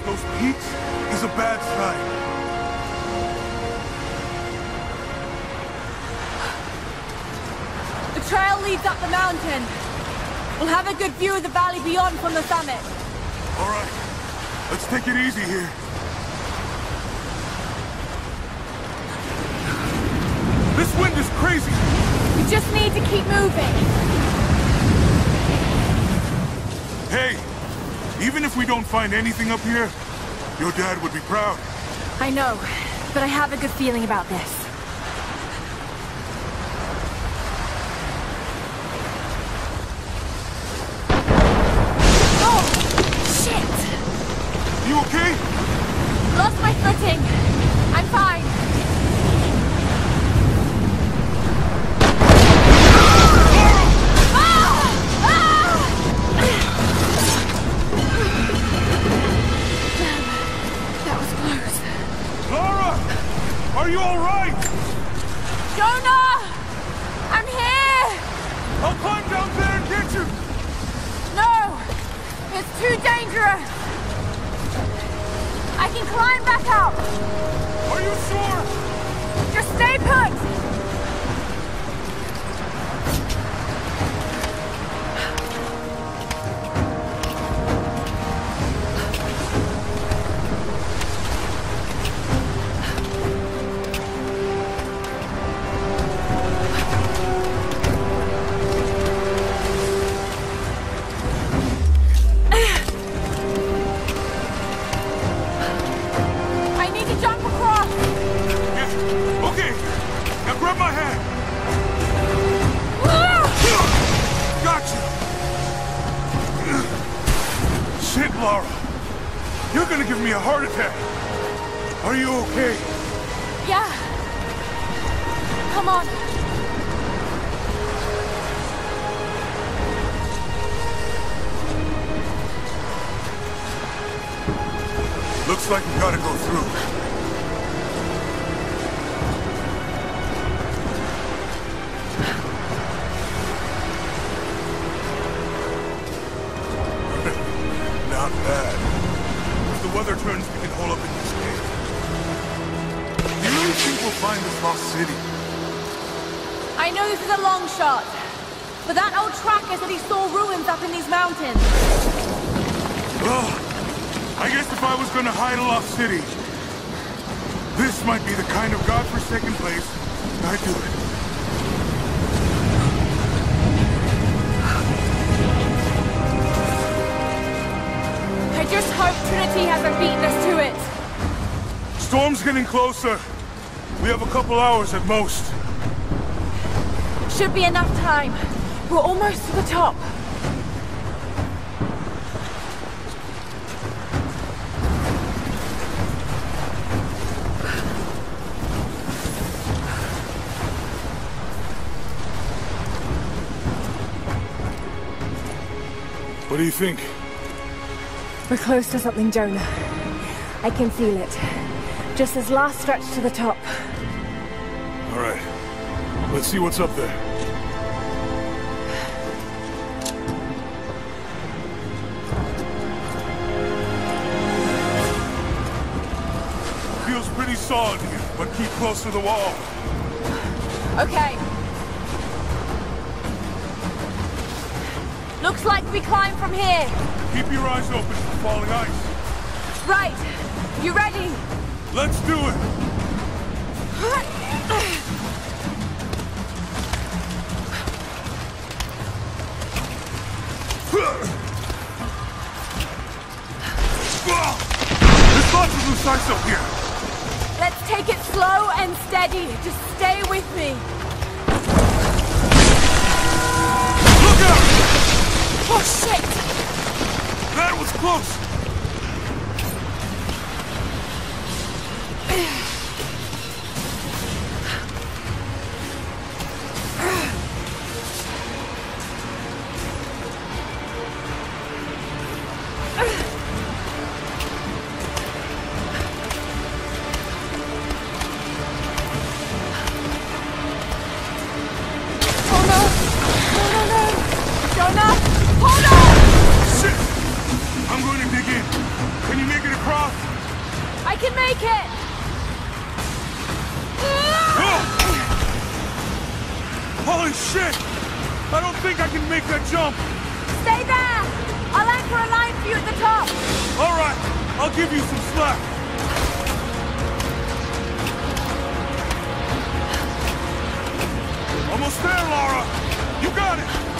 Off those peaks is a bad sign. The trail leads up the mountain. We'll have a good view of the valley beyond from the summit. All right. Let's take it easy here. This wind is crazy. We just need to keep moving. Hey, even if we don't find anything up here, your dad would be proud. I know, but I have a good feeling about this. Give me a heart attack. Are you okay? Yeah! Come on! Looks like we gotta go through. Up in these mountains. Well, I guess if I was gonna hide a lost city, this might be the kind of godforsaken place I'd do it. I just hope Trinity hasn't beaten us to it. Storm's getting closer. We have a couple hours at most. Should be enough time. We're almost to the top. Think? We're close to something, Jonah. I can feel it. Just this last stretch to the top. All right. Let's see what's up there. Feels pretty solid here, but keep close to the wall. Okay. Looks like we climb from here. Keep your eyes open for falling ice. Right. You ready? Let's do it! There's lots of loose ice up here! Let's take it slow and steady. Just stay with me. Oh, shit! That was close! Almost there, Lara! You got it!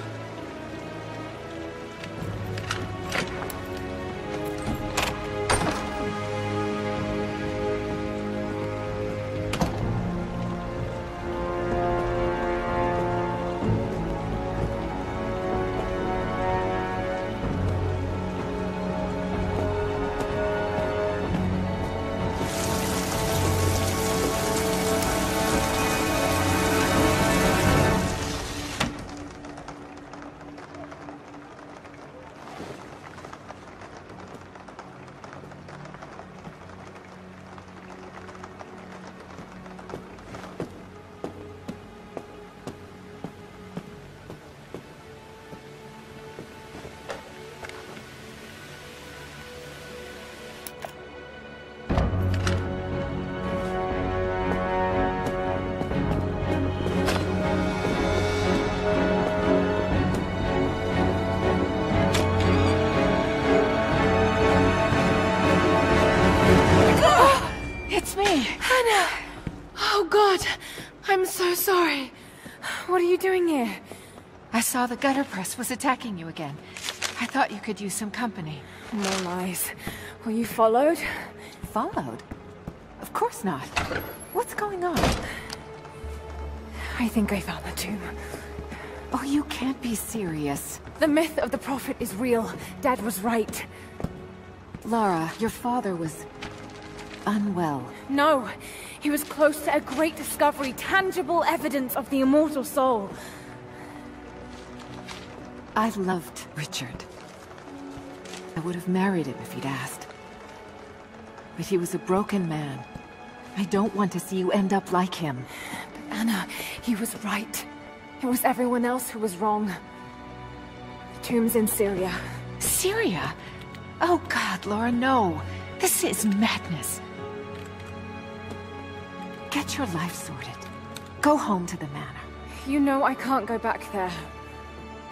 Saw the gutter press was attacking you again. I thought you could use some company. No lies. Were you followed? Followed? Of course not. What's going on? I think I found the tomb. Oh, you can't be serious. The myth of the Prophet is real. Dad was right. Lara, your father was... unwell. No, he was close to a great discovery, tangible evidence of the immortal soul. I loved Richard. I would have married him if he'd asked. But he was a broken man. I don't want to see you end up like him. But Anna, he was right. It was everyone else who was wrong. The tomb's in Syria. Syria? Oh God, Lara, no. This is madness. Get your life sorted. Go home to the manor. You know I can't go back there.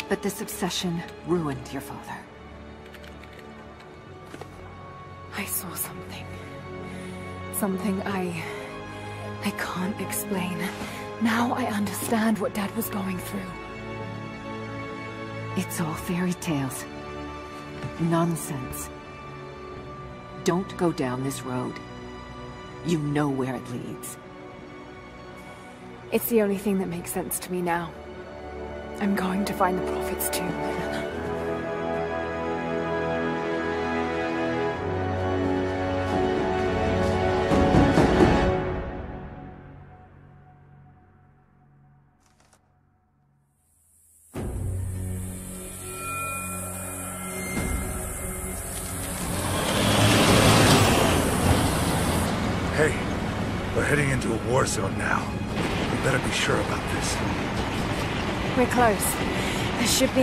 But this obsession ruined your father. I saw something. Something I... I can't explain. Now I understand what Dad was going through. It's all fairy tales. Nonsense. Don't go down this road. You know where it leads. It's the only thing that makes sense to me now. I'm going to find the Prophet's tomb,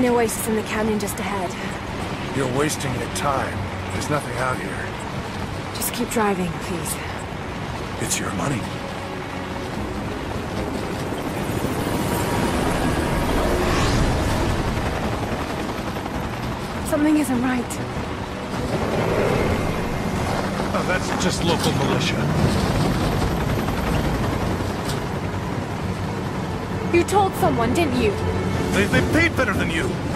be an oasis in the canyon just ahead. You're wasting your time. There's nothing out here. Just keep driving, please. It's your money. Something isn't right. Oh, that's just local militia. You told someone, didn't you? They, they paid better than you. You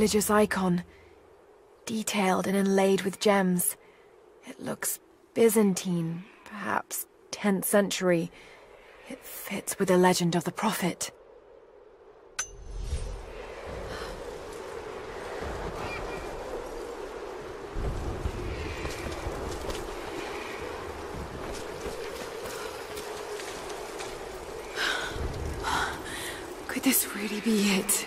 Religious icon, detailed and inlaid with gems. It looks Byzantine, perhaps 10th century. It fits with the legend of the Prophet. Could this really be it?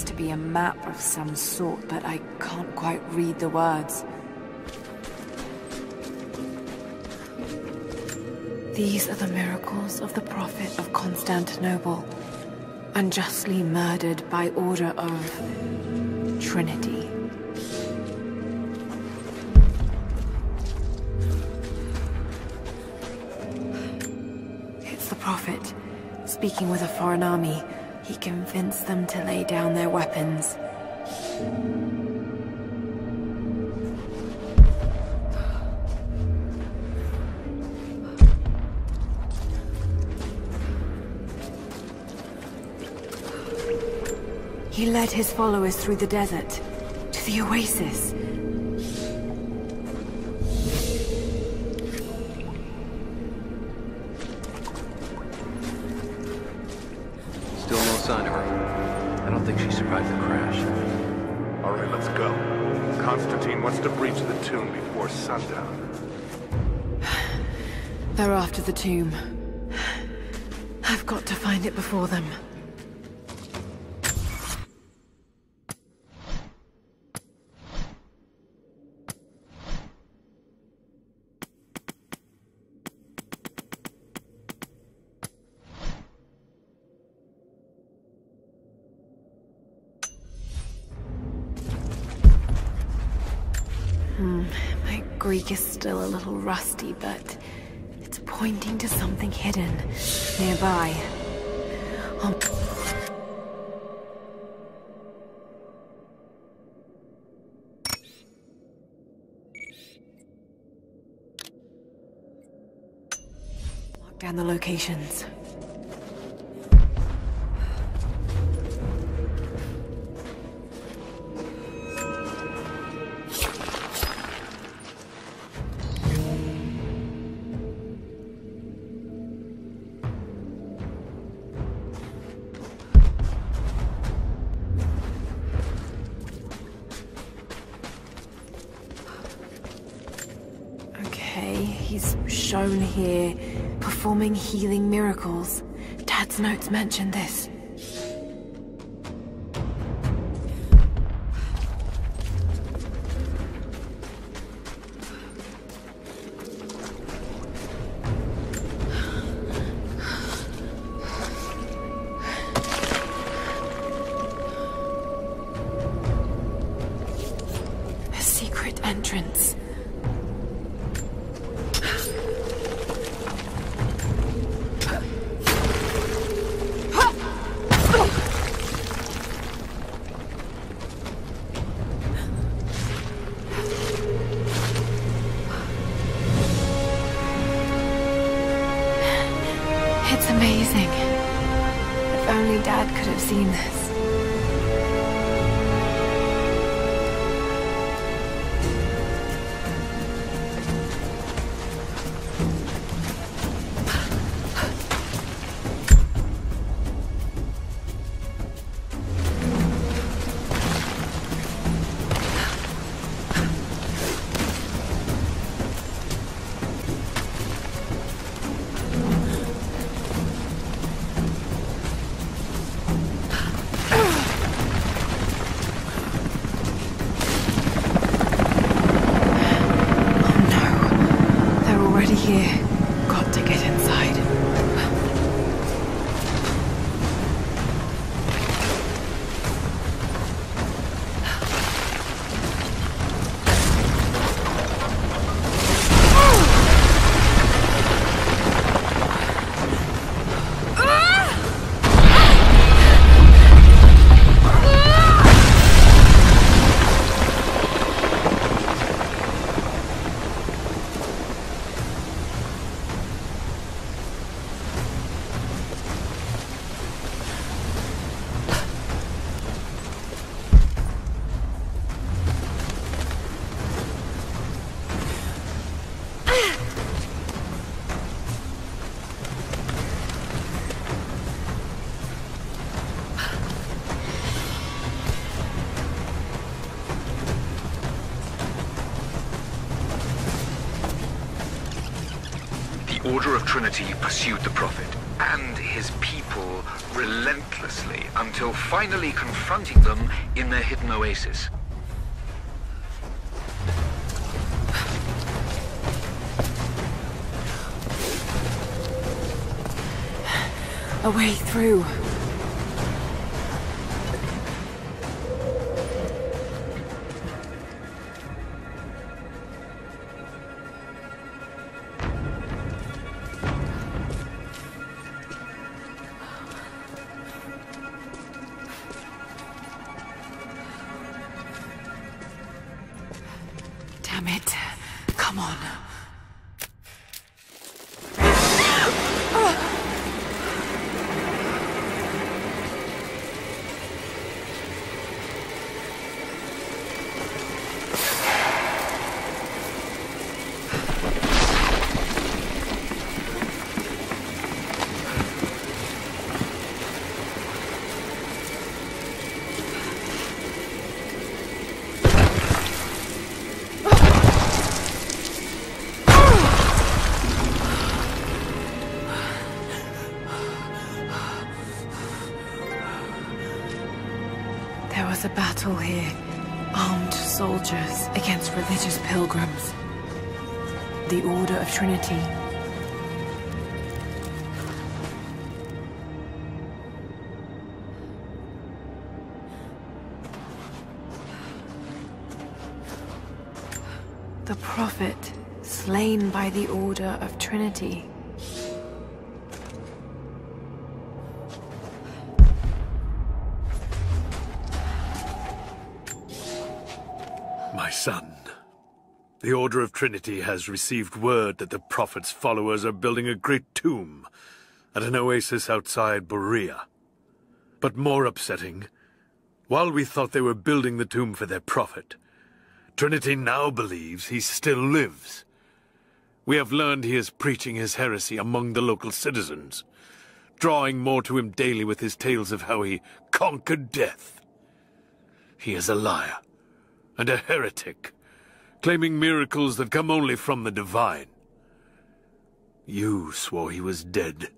Seems to be a map of some sort, but I can't quite read the words. These are the miracles of the Prophet of Constantinople, unjustly murdered by order of Trinity. It's the Prophet, speaking with a foreign army. He convinced them to lay down their weapons. He led his followers through the desert, to the oasis. Tomb. I've got to find it before them. Hmm, my Greek is still a little rusty, but pointing to something hidden nearby. Um, Mark down the locations. Healing miracles. Dad's notes mention this. Of Trinity pursued the Prophet and his people relentlessly until finally confronting them in their hidden oasis. A way through. Here. Armed soldiers against religious pilgrims. The Order of Trinity. The Prophet, slain by the Order of Trinity. The Order of Trinity has received word that the Prophet's followers are building a great tomb at an oasis outside Borea. But more upsetting, while we thought they were building the tomb for their Prophet, Trinity now believes he still lives. We have learned he is preaching his heresy among the local citizens, drawing more to him daily with his tales of how he conquered death. He is a liar and a heretic, claiming miracles that come only from the divine. You swore he was dead.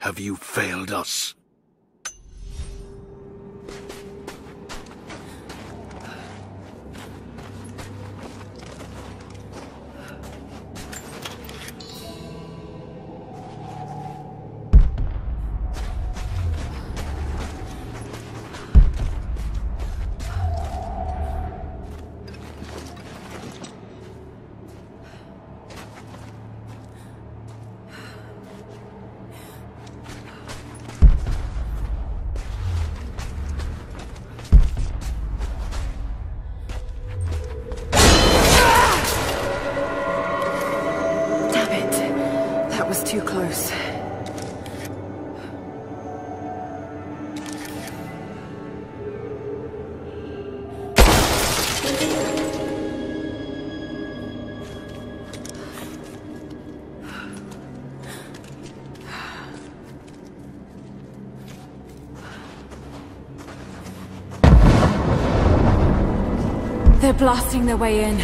Have you failed us? Their way in.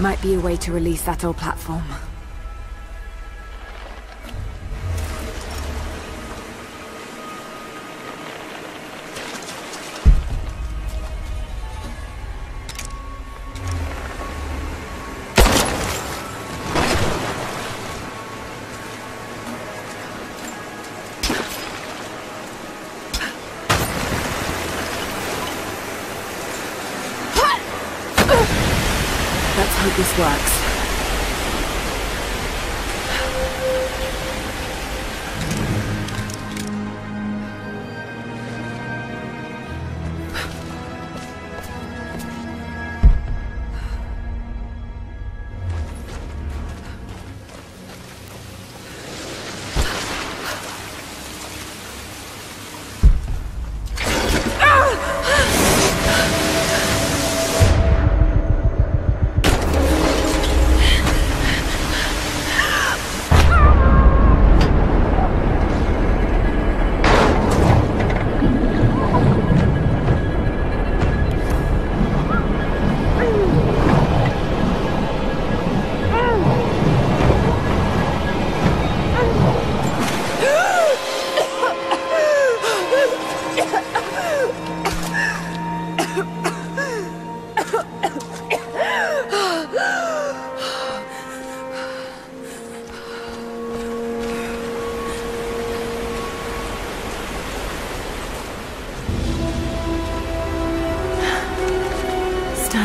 Might be a way to release that old platform.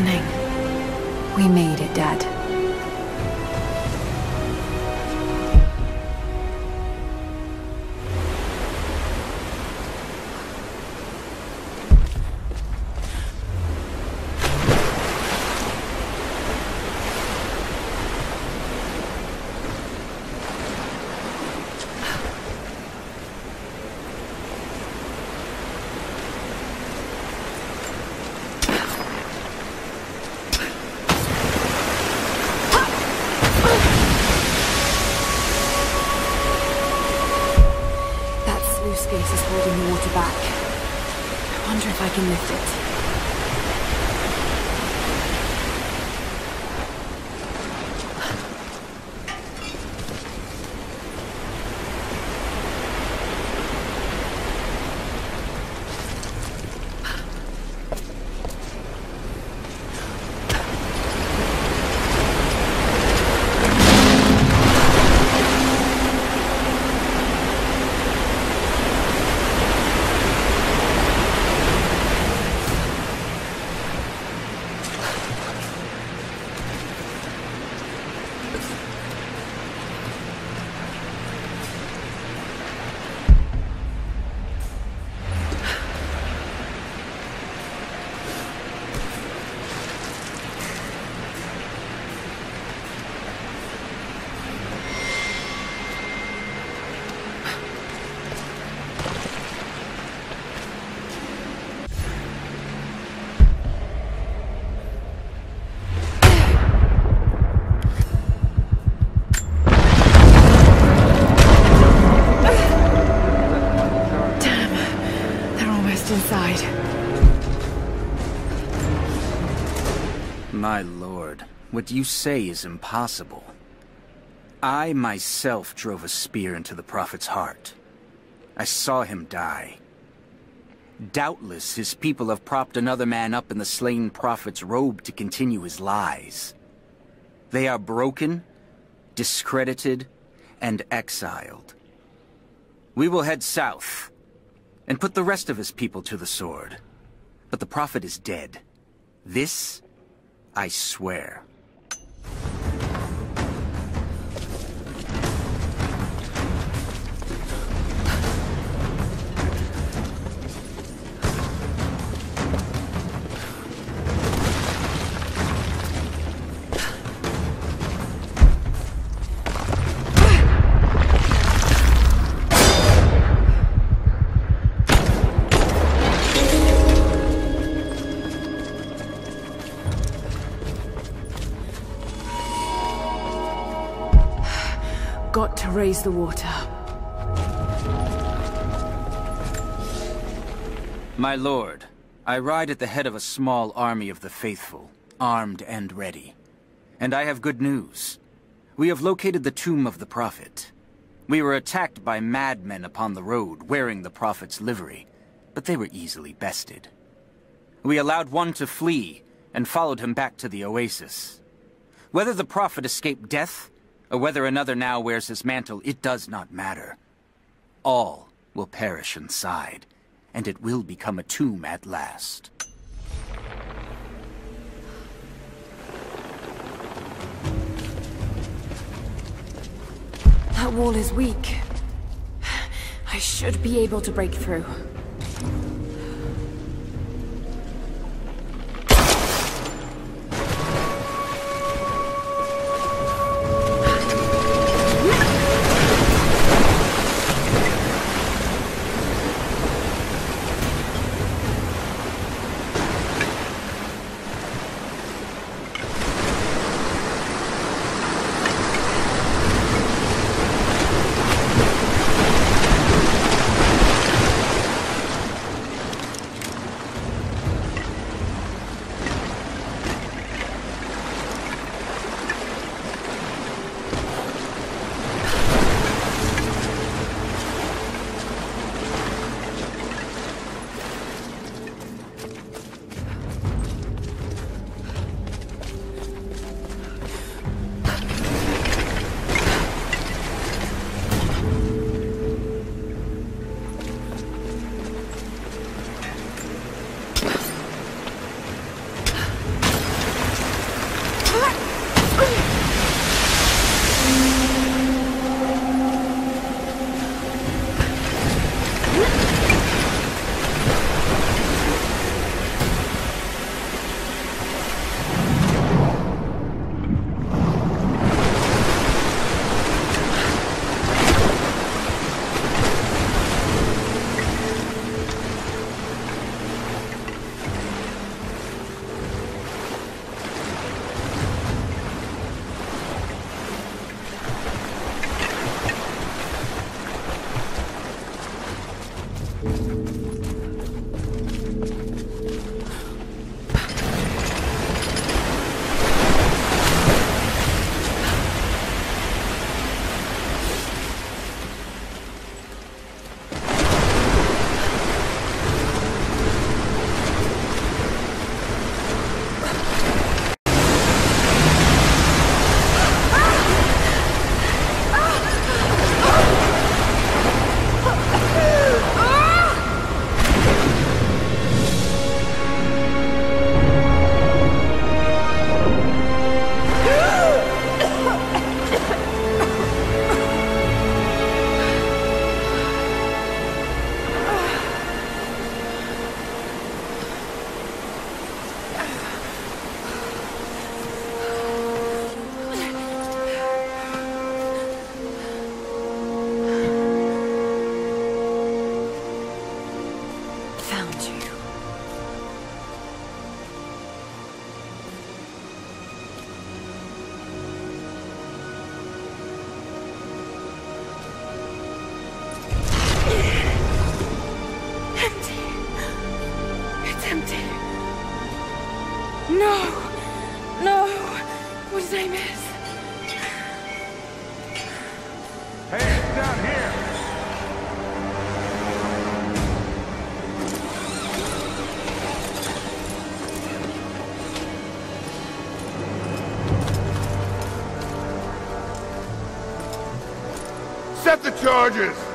Stunning. We made it, Dad. What you say is impossible. I myself drove a spear into the Prophet's heart. I saw him die. Doubtless his people have propped another man up in the slain Prophet's robe to continue his lies. They are broken, discredited, and exiled. We will head south, and put the rest of his people to the sword. But the Prophet is dead. This I swear. Got to raise the water. My lord, I ride at the head of a small army of the faithful, armed and ready. And I have good news. We have located the tomb of the Prophet. We were attacked by madmen upon the road, wearing the Prophet's livery, but they were easily bested. We allowed one to flee, and followed him back to the oasis. Whether the Prophet escaped death, or whether another now wears his mantle, it does not matter. All will perish inside, and it will become a tomb at last. That wall is weak. I should be able to break through. The charges!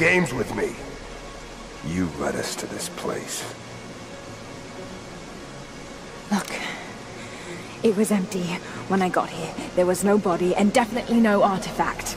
Games with me! You led us to this place. Look. It was empty when I got here. There was no body and definitely no artifact.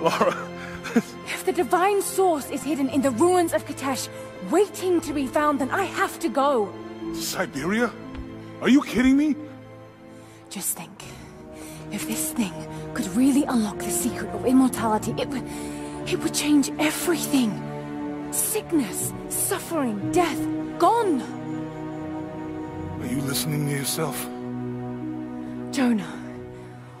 Lara, If the divine source is hidden in the ruins of Kitezh, waiting to be found, then I have to go. Siberia? Are you kidding me? Just think. If this thing could really unlock the secret of immortality, it would... it would change everything. Sickness, suffering, death, gone. Are you listening to yourself? Jonah,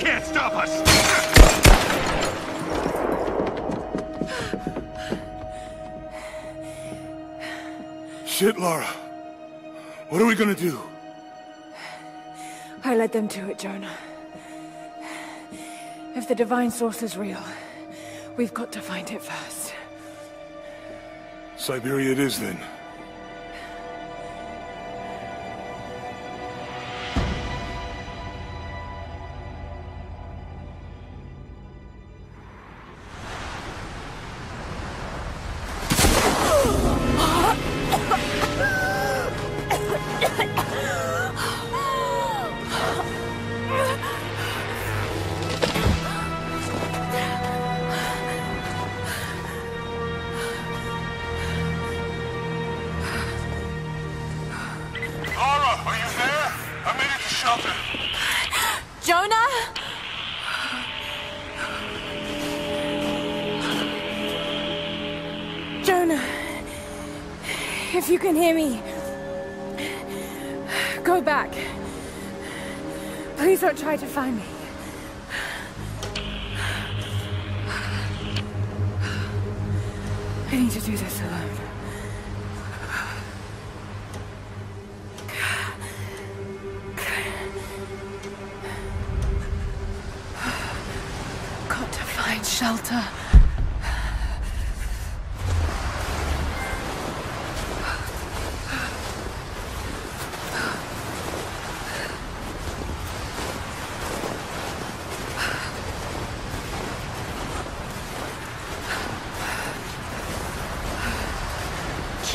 Can't stop us! Shit, Lara. What are we gonna do? I led them to it, Jonah. If the divine source is real, we've got to find it first. Siberia it is, then.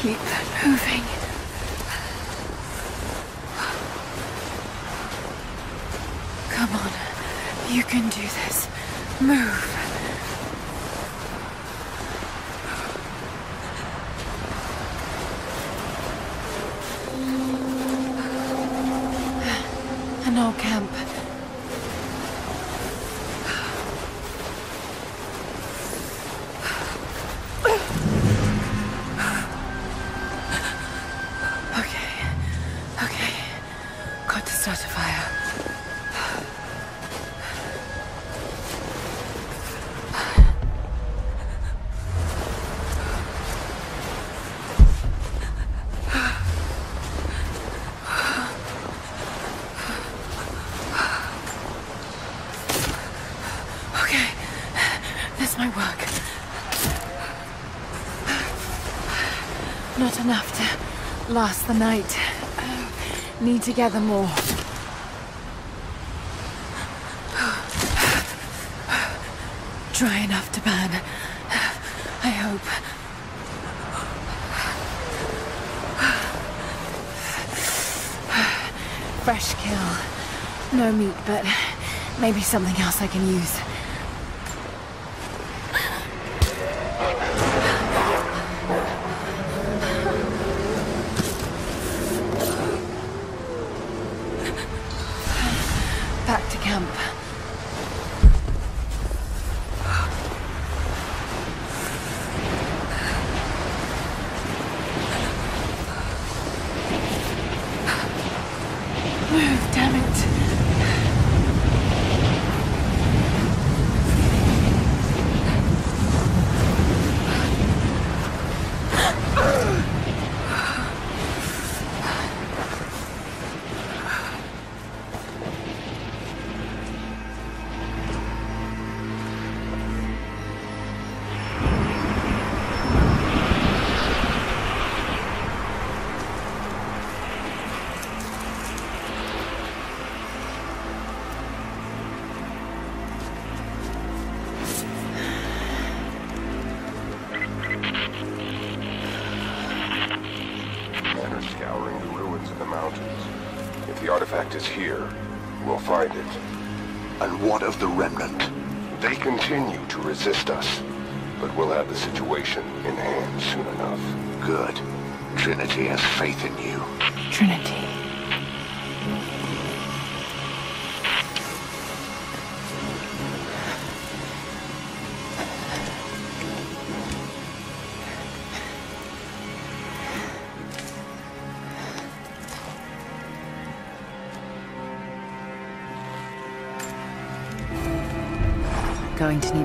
Keep moving. Come on. You can do last the night. Uh, need to gather more. Dry enough to burn. I hope. Fresh kill. No meat, but maybe something else I can use. Continue to resist us, but we'll have the situation in hand soon enough. Good. Trinity has faith in you. Trinity.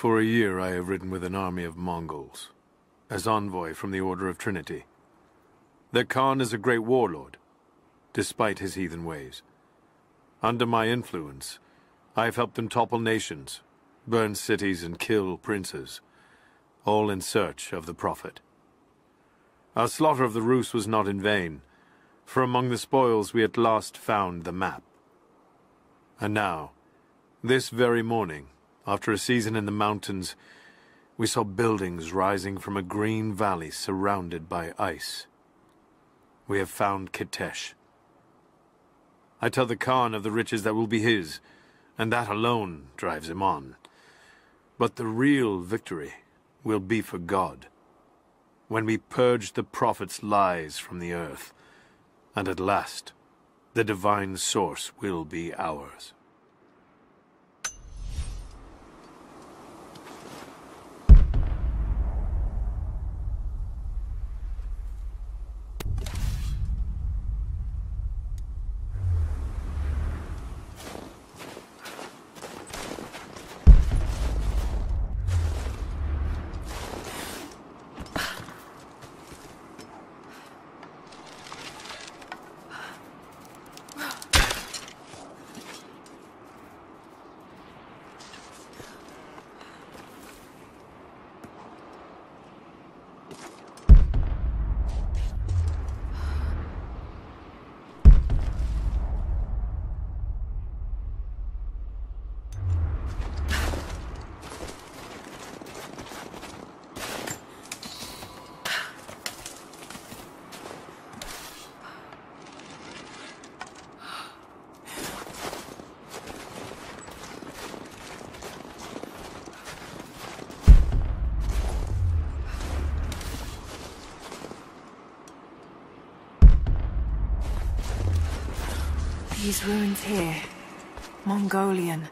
For a year I have ridden with an army of Mongols, as envoy from the Order of Trinity. Their Khan is a great warlord, despite his heathen ways. Under my influence, I have helped them topple nations, burn cities and kill princes, all in search of the Prophet. Our slaughter of the Rus was not in vain, for among the spoils we at last found the map. And now, this very morning, after a season in the mountains, we saw buildings rising from a green valley surrounded by ice. We have found Kitezh. I tell the Khan of the riches that will be his, and that alone drives him on. But the real victory will be for God, when we purge the Prophet's lies from the earth, and at last, the divine source will be ours. These ruins here. Mongolian.